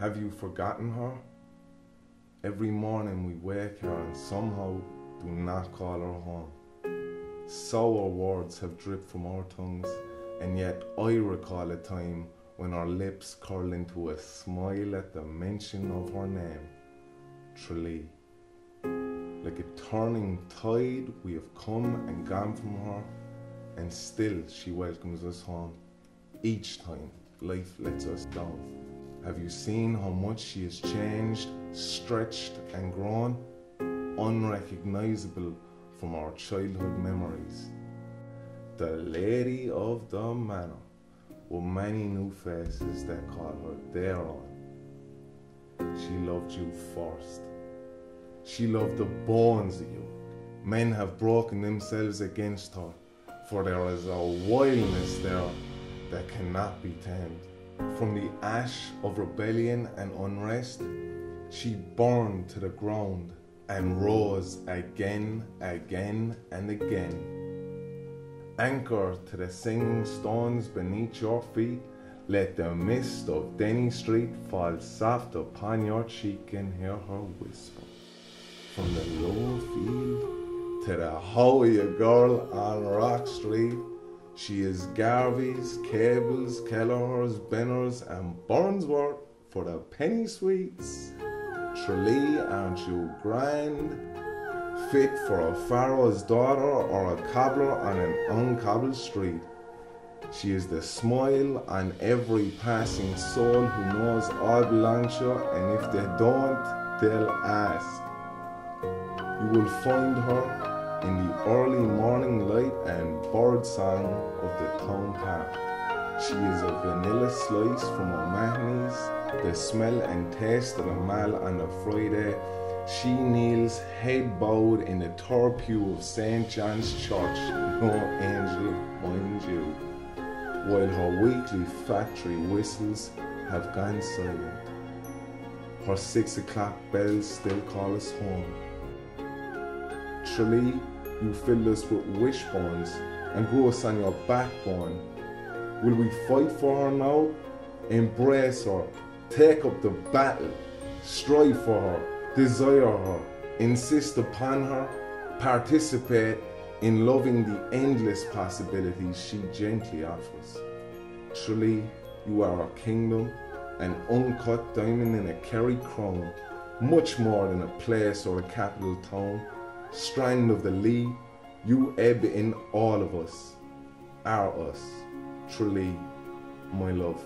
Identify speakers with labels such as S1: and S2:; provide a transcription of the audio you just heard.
S1: Have you forgotten her? Every morning we wake her and somehow do not call her home. Sour words have dripped from our tongues, and yet I recall a time when our lips curl into a smile at the mention of her name, Tralee. Like a turning tide, we have come and gone from her, and still she welcomes us home. Each time life lets us down. Have you seen how much she has changed, stretched, and grown? Unrecognizable from our childhood memories. The Lady of the Manor, with many new faces that call her their own. She loved you first. She loved the bones of you. Men have broken themselves against her, for there is a wildness there that cannot be tamed. From the ash of rebellion and unrest, she burned to the ground and rose again, again, and again. Anchor to the singing stones beneath your feet, let the mist of Denny Street fall soft upon your cheek and hear her whisper. From the lower field to the Hoya girl on Rock Street, she is Garvey's, Cable's, Kelleher's, Benner's, and Burnsworth for the penny sweets. Tralee, aren't you grand? Fit for a pharaoh's daughter or a cobbler on an uncobbled street. She is the smile on every passing soul who knows all belongs and if they don't, they'll ask. You will find her in the early morning light and bird song of the town park. She is a vanilla slice from O'Mahony's, the smell and taste of a mile on a Friday. She kneels head bowed in the third pew of St. John's Church, no angel mind you, while her weekly factory whistles have gone silent. Her six o'clock bells still call us home. Tralee you fill us with wishbones and grow us on your backbone. Will we fight for her now? Embrace her, take up the battle, strive for her, desire her, insist upon her, participate in loving the endless possibilities she gently offers. Truly, you are a kingdom, an uncut diamond in a Kerry crown, much more than a place or a capital town strand of the Lee, you ebb in all of us, our us, truly, my love.